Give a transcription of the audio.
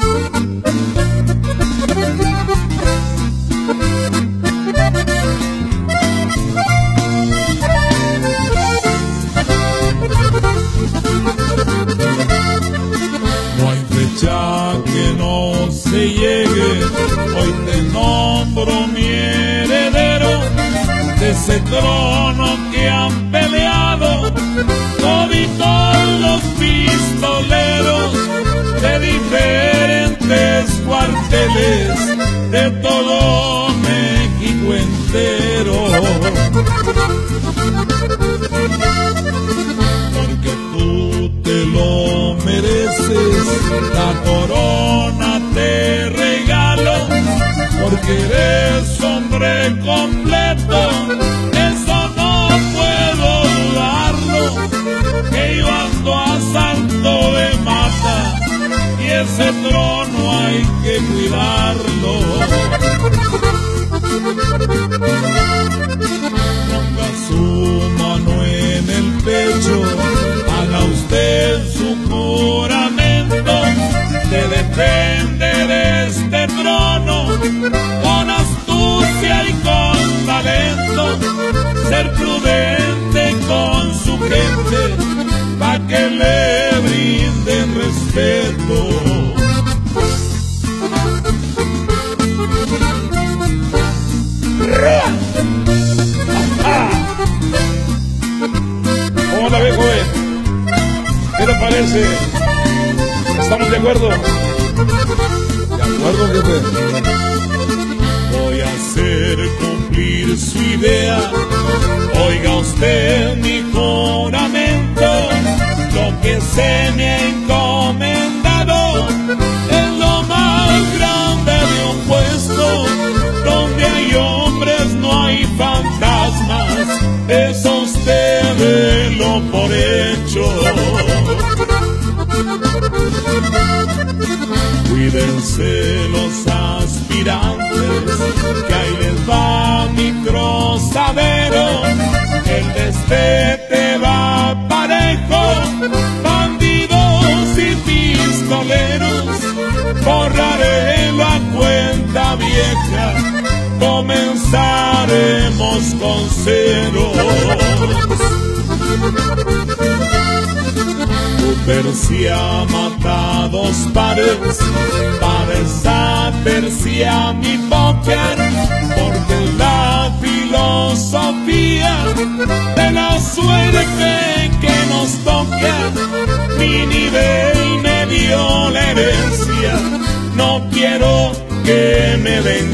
Thank you. De todo México entero. Porque tú te lo mereces, la corona te regalo, porque eres hombre completo, eso no puedo dudarlo, que yo ando a salto de mata y ese trono hay que cuidarlo. Ponga su mano en el pecho, haga usted su juramento de defender este trono con astucia y con talento, ser prudente con su gente, pa' que le ¿Estamos de acuerdo? De acuerdo, jefe. Voy a hacer cumplir su idea. Oiga usted mi juramento. Lo que se me Cuídense los aspirantes, que ahí les va mi cruzadero. El destete va parejo, bandidos y pistoleros. Borraré la cuenta vieja, comenzaremos con cero. Persia mata dos pares, para esa Persia mi póker, porque la filosofía de la suerte que nos toca, mi nivel me dio la herencia, no quiero que me den.